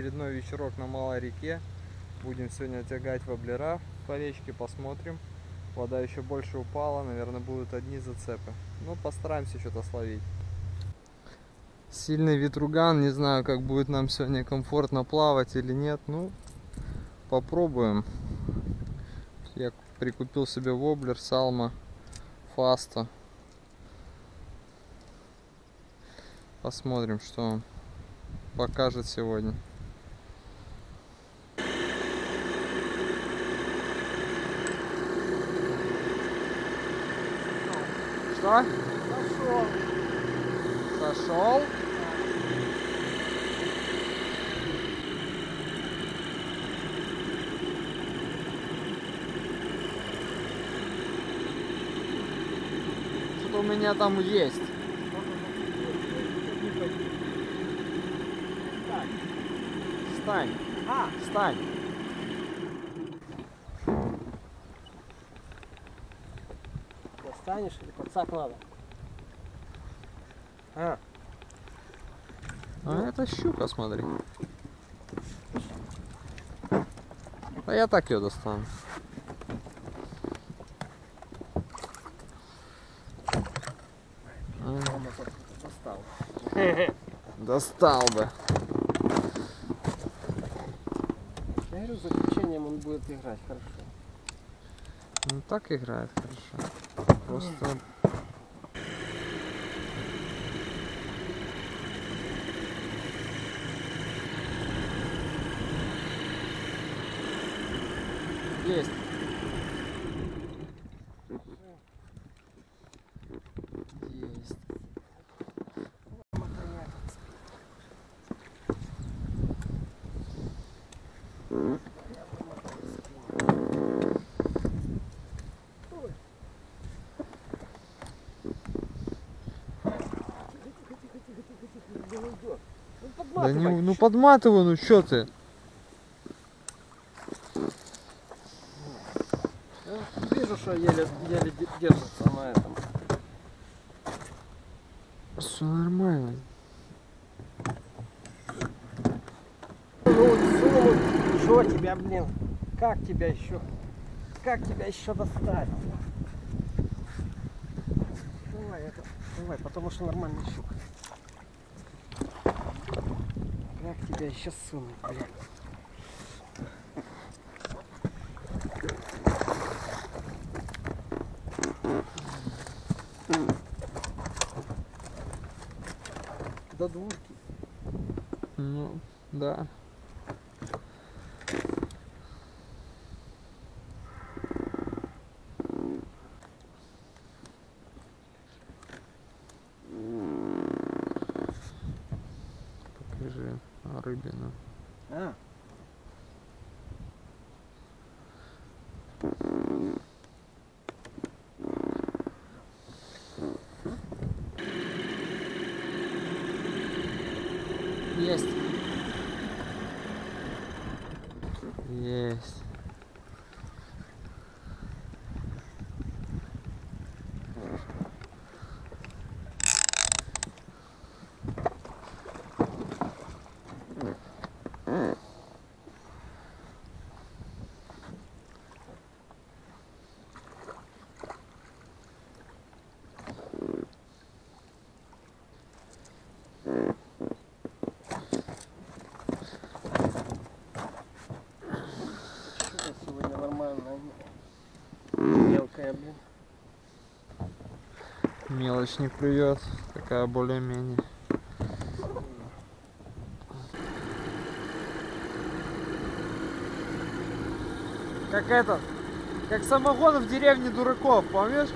очередной вечерок на Малой реке. Будем сегодня тягать воблера по речке, посмотрим. Вода еще больше упала, наверное, будут одни зацепы. Ну, постараемся что-то словить. Сильный ветруган, не знаю, как будет нам сегодня комфортно плавать или нет. Ну, попробуем. Я прикупил себе воблер Салма Фаста. Посмотрим, что он покажет сегодня. Что? Зашел. Сошел? Что-то у меня там есть. Встань, А, встань. Достанешь или подсак надо? А, А это щука, смотри. А я так ее достану. Достал. Достал бы. Я говорю, за течением он будет играть хорошо. Ну так играет хорошо. Просто есть. Есть. Да не, ну подматывай, ну что ты? Вижу, что еле, еле де- держится на этом. Все нормально. Ну, сунуть. Что тебя, блин? Как тебя еще? Как тебя еще достать? Давай, это, давай, потому что нормальный щук. Тебя еще сунуть, блин? До двушки. Ну, да. Покажи рыбину. А, Есть. Есть. что-то сегодня нормальная. Мелкая, блин. Мелочь не клюет. Такая более-менее. Как это? Как самогон в деревне дураков, помнишь?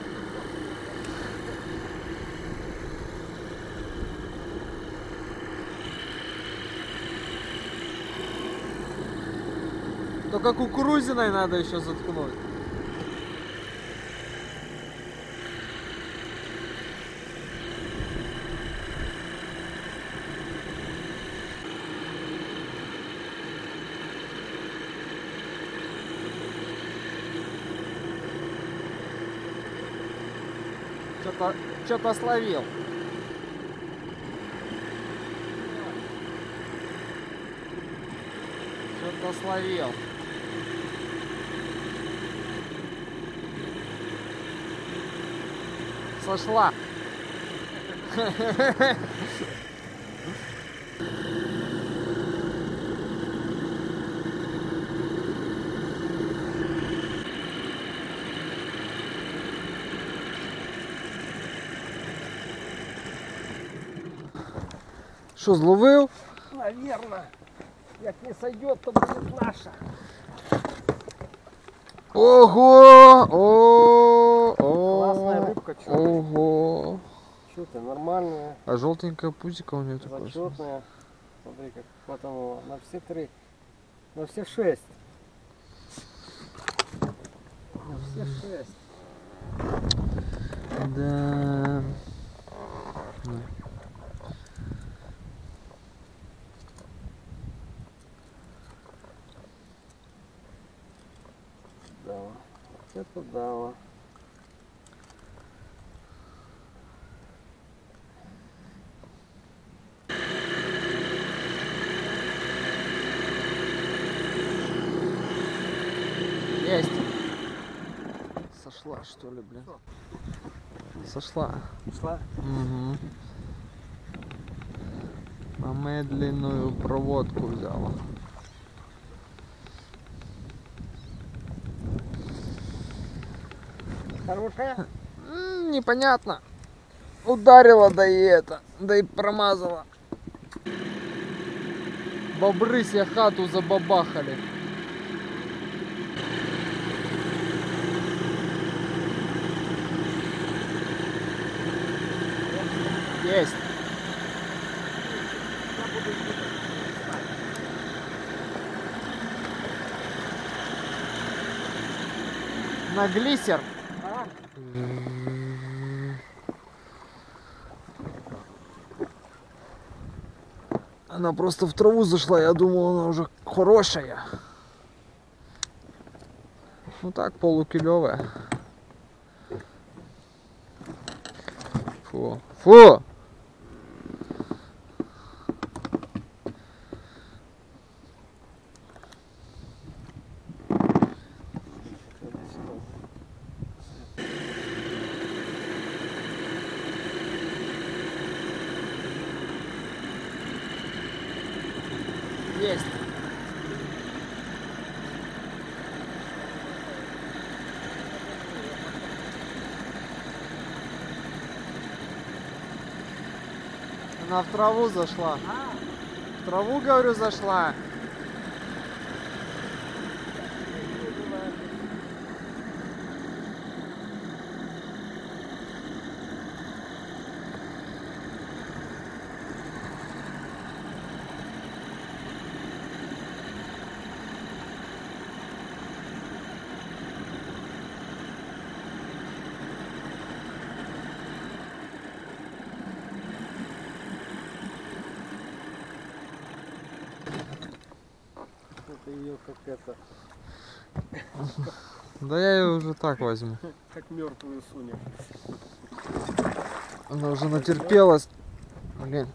Только кукурузиной надо еще заткнуть. Что-то что-то словил. что-то словил. Сошла. Що, зловив? Наверное. Як не сойдет, то будет наша. Ого! О, о, Классная рыбка, чё? Ого! Что ты, нормальная, А желтенькая пузика у нее такое. зачетная. Смотри, как хватануло. На все три. На все шесть. На все шесть. Да. Да. Есть. Сошла, что ли, блин? Сошла. Шла. Угу. А медленную проводку взяла. Хорошая? Непонятно. Ударила, да и это, да и промазала. Бобры себе хату забабахали. Есть. На глиссер. Она просто в траву зашла, я думал, она уже хорошая. Ну так, полукилевая. Фу. Фу! Есть. Она в траву зашла. В траву, говорю, зашла. Это ее как это, Да я ее уже так возьму. как мертвую сунешь. Она уже натерпелась. Блин,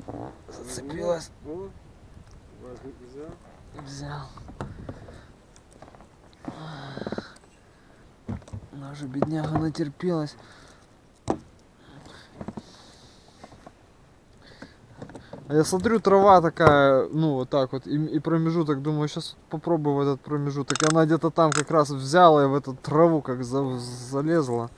зацепилась. Взял. Она уже бедняга натерпелась. А я смотрю, трава такая, ну вот так вот, и, и промежуток, думаю, сейчас попробую в этот промежуток. И она где-то там как раз взяла и в эту траву как за- залезла.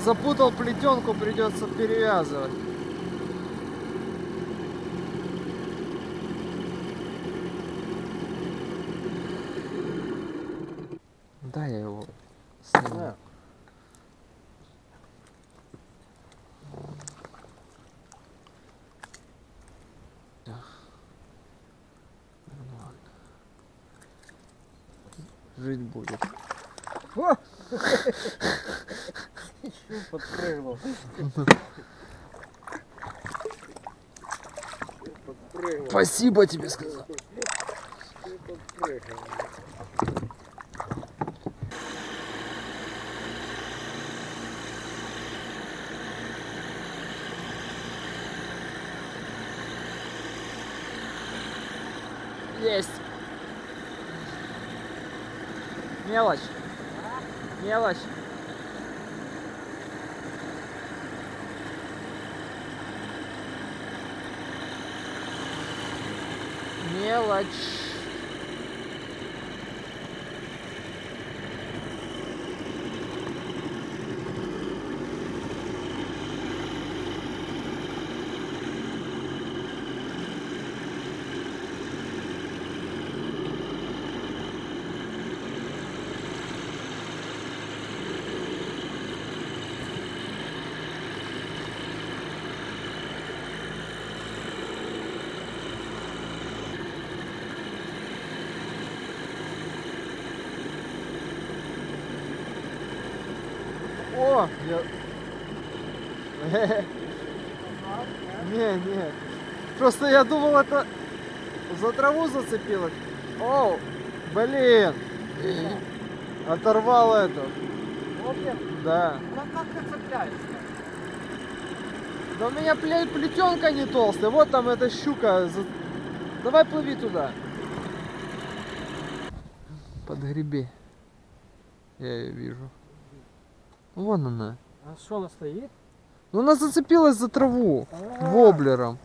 запутал плетенку, придется перевязывать. Да, я его снимаю. Ну Жить будет. Подпрыгнул. Спасибо тебе сказал. Есть. Мелочь. Мелочь. Мелочь. Не, не. Просто я думал, это за траву зацепилось. О, блин. Оторвал это. Да. ну как ты цепляешься? Да у меня пле- плетенка не толстая. Вот там эта щука. Давай плыви туда. Подгреби. Я ее вижу. Вон она. А что она стоит? Ну она зацепилась за траву. А, Воблером.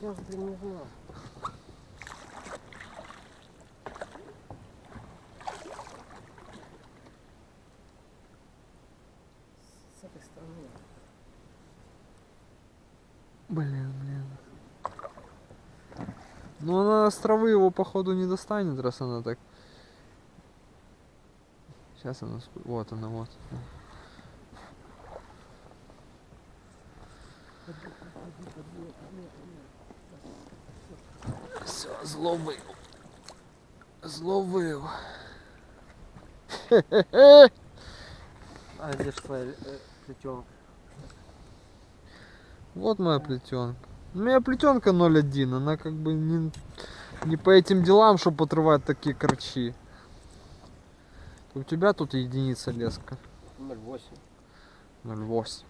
Я же, блин, не знал. С этой стороны. Блин, блин. Ну она с травы его походу не достанет, раз она так. Сейчас она. Вот она, вот. Все, зловив. Зловив. А где же твоя э, плетенка? Вот моя плетенка. У меня плетенка 0.1, она как бы не, не по этим делам, чтобы отрывать такие корчи. У тебя тут единица леска. 0,8. 0.8.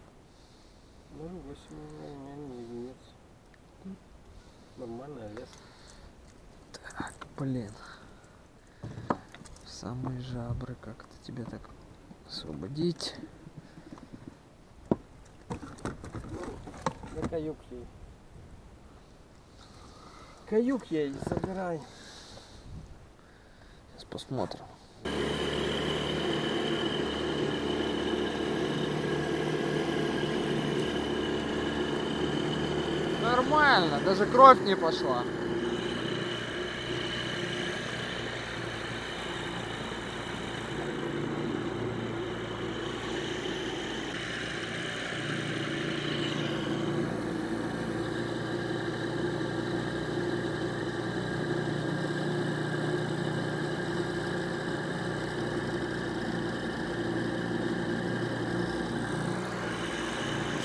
0,8 у меня не единица. Нормальная лес. Так, блин. Самые жабры, как-то тебе так освободить. На каюк ей. Каюк ей забирай. Сейчас посмотрим. Нормально, даже кровь не пошла.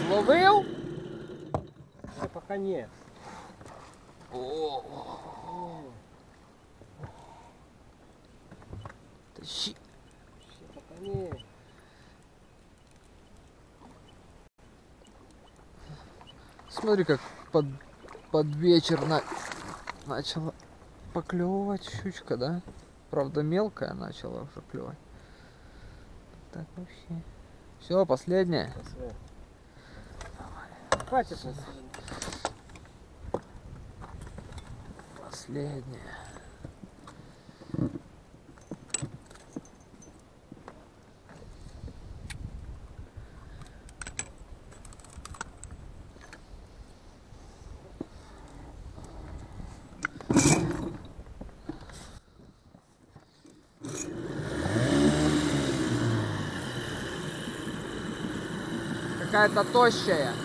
Зловив? Все, пока нет. О, тащи. Все, пока нет. Смотри, как под, под вечер на... начала поклевывать щучка, да? Правда, мелкая начала уже клевать. Так вообще. Все, последняя. Хватит на сегодня. Последняя. Какая-то тощая.